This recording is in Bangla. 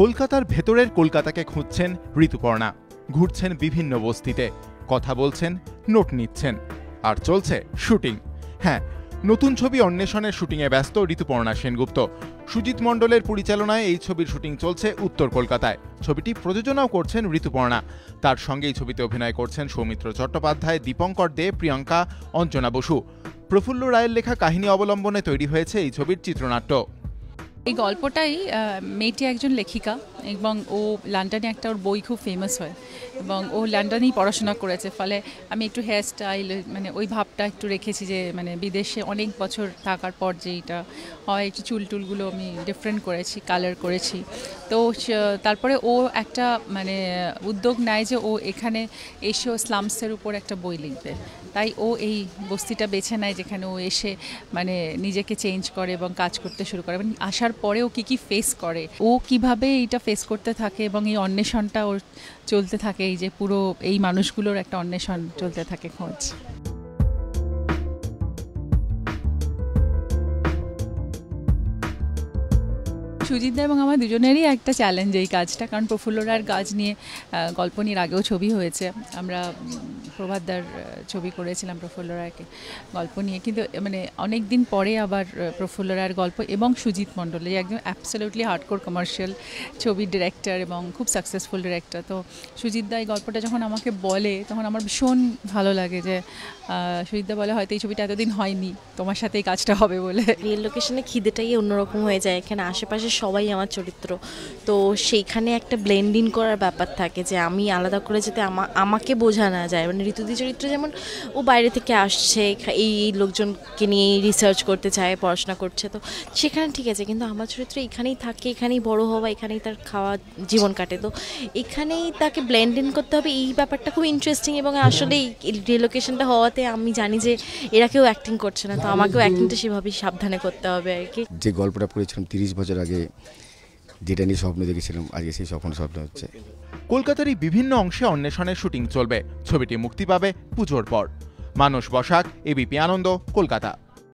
কলকাতার ভেতরের কলকাতাকে খুঁজছেন ঋতুপর্ণা। ঘুরছেন বিভিন্ন বস্তিতে। কথা বলছেন, নোট নিচ্ছেন। আর চলছে শুটিং। হ্যাঁ নতুন ছবি অন্বেষণের শুটিংয়ে ব্যস্ত ঋতুপর্ণা সেনগুপ্ত। সুজিত মণ্ডলের পরিচালনায় এই ছবির শুটিং চলছে উত্তর কলকাতায়। ছবিটি প্রযোজনাও করছেন ঋতুপর্ণা। তার সঙ্গে এই ছবিতে অভিনয় করছেন সৌমিত্র চট্টোপাধ্যায়, দীপঙ্কর দে, প্রিয়ঙ্কা, অঞ্জনা বসু। প্রফুল্ল রায়ের লেখা কাহিনী অবলম্বনে তৈরি হয়েছে এই ছবির চিত্রনাট্য। এই গল্পটাই মেয়েটি একজন লেখিকা। এবং ও লন্ডনে একটা ওর বই খুব ফেমাস হয় এবং ও লন্ডনেই পড়াশোনা করেছে। ফলে আমি একটু হেয়ার স্টাইল মানে ওই ভাবটা একটু রেখেছি যে মানে বিদেশে অনেক বছর থাকার পর যে যেইটা হয়, একটু চুল টুলগুলো আমি ডিফারেন্ট করেছি কালার করেছি। তো তারপরে ও একটা মানে উদ্যোগ নেয় যে ও এখানে এসে ও স্লামসের উপর একটা বই লিখবে। তাই ও এই বস্তিটা বেছে নেয় যেখানে ও এসে মানে নিজেকে চেঞ্জ করে এবং কাজ করতে শুরু করে। আসার পরে ও কী কী ফেস করে, ও কীভাবে এইটা ফেস করতে থাকে এবং এই অন্বেষণটা ওর চলতে থাকে, এই যে পুরো এই মানুষগুলোর একটা অন্বেষণ চলতে থাকে খোঁজ। সুজিতদা এবং আমার দুজনেরই একটা চ্যালেঞ্জ এই কাজটা। কারণ প্রফুল্লরার কাজ নিয়ে গল্প নিয়ে আগেও ছবি হয়েছে। আমরা প্রভাতদার ছবি করেছিলাম প্রফুল্লরাকে গল্প নিয়ে। কিন্তু মানে অনেক দিন পরে আবার প্রফুল্লরার গল্প এবং সুজিত মণ্ডল, এই একদম অ্যাবসলিউটলি হার্ডকোর কমার্শিয়াল ছবির ডিরেক্টর এবং খুব সাকসেসফুল ডিরেক্টর তো সুজিতদা এই গল্পটা যখন আমাকে বলে, তখন আমার ভীষণ ভালো লাগে যে সুজিতদা বলে, হয়তো এই ছবিটা এতদিন হয়নি, তোমার সাথে এই কাজটা হবে বলে। রিয়েল লোকেশনে খিদেটাই অন্যরকম হয়ে যায়। এখানে আশেপাশে সবাই আমার চরিত্র। তো সেইখানে একটা ব্লেন্ডিং করার ব্যাপার থাকে যে আমি আলাদা করে যাতে আমা- আমাকে বোঝা না যায়। মানে ঋতুদি চরিত্র যেমন ও বাইরে থেকে আসছে এই এই লোকজনকে নিয়ে রিসার্চ করতে চায়, পড়াশোনা করছে, তো সেখানে ঠিক আছে। কিন্তু আমার চরিত্র এখানেই থাকে, এখানেই বড় হওয়া, এখানেই তার খাওয়া জীবন কাটে। তো এখানেই তাকে ব্লেন্ড করতে হবে, এই ব্যাপারটা খুব ইন্টারেস্টিং এবং আসলে এই রিলোকেশনটা হওয়াতে আমি জানি যে এরা কেউ অ্যাক্টিং করছে না, তো আমাকেও অ্যাক্টিংটা সেভাবেই সাবধানে করতে হবে আর কি। যে গল্পটা পড়েছিলাম তিরিশ বছর আগে যেটা নিয়ে স্বপ্ন দেখেছিলাম, আজকে সেই স্বপ্ন স্বপ্ন হচ্ছে। কলকাতারই বিভিন্ন অংশে অন্বেষণের শুটিং চলবে। ছবিটি মুক্তি পাবে পুজোর পর। মানুষ বসাক এবিপি আনন্দ, কলকাতা।